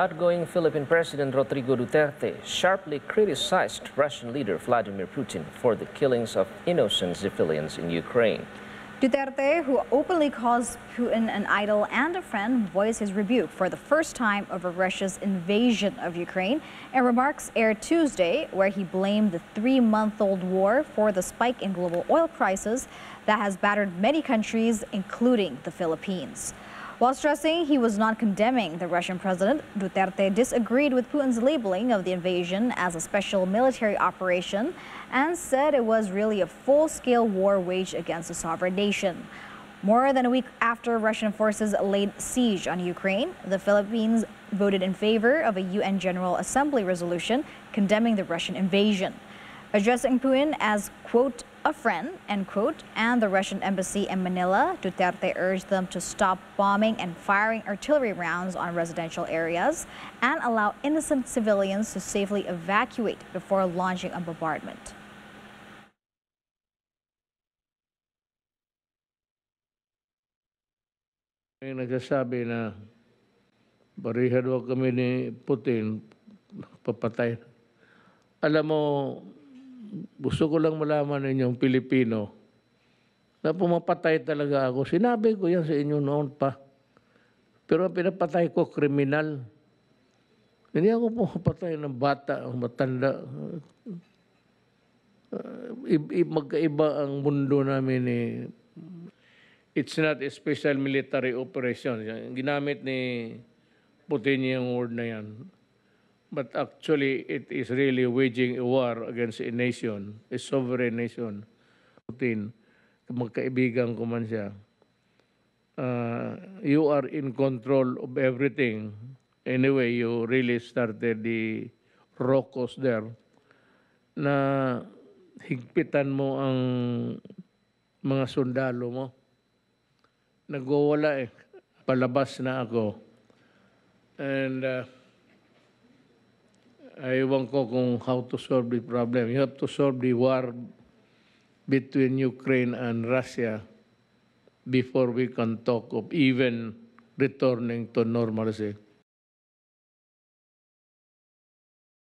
Outgoing Philippine President Rodrigo Duterte sharply criticized Russian leader Vladimir Putin for the killings of innocent civilians in Ukraine. Duterte, who openly calls Putin an idol and a friend, voiced his rebuke for the first time over Russia's invasion of Ukraine in remarks aired Tuesday, where he blamed the three-month-old war for the spike in global oil prices that has battered many countries, including the Philippines. While stressing he was not condemning the Russian president, Duterte disagreed with Putin's labeling of the invasion as a special military operation and said it was really a full-scale war waged against a sovereign nation. More than a week after Russian forces laid siege on Ukraine, the Philippines voted in favor of a UN General Assembly resolution condemning the Russian invasion. Addressing Putin as, quote, a friend, end quote, and the Russian embassy in Manila, Duterte urged them to stop bombing and firing artillery rounds on residential areas and allow innocent civilians to safely evacuate before launching a bombardment. Nagsasabi na barihan kami ni Putin, papatay. Alam mo, gusto ko lang malaman ninyong Pilipino na pumapatay talaga ako. Sinabi ko yan sa inyo noon pa. Pero pinapatay ko, kriminal. Hindi ako pumapatay ng bata o matanda. Uh, magkaiba ang mundo namin ni it's not a special military operation. Ginamit ni Putin yung word na yan. But actually, it is really waging a war against a nation, a sovereign nation. Putin, magkaibigan ko man siya. Uh, you are in control of everything. Anyway, you really started the rokos there na higpitan mo ang mga sundalo mo nagwawala eh. Palabas na ako. And uh, aywan ko kung how to solve the problem. You have to solve the war between Ukraine and Russia before we can talk of even returning to normalcy.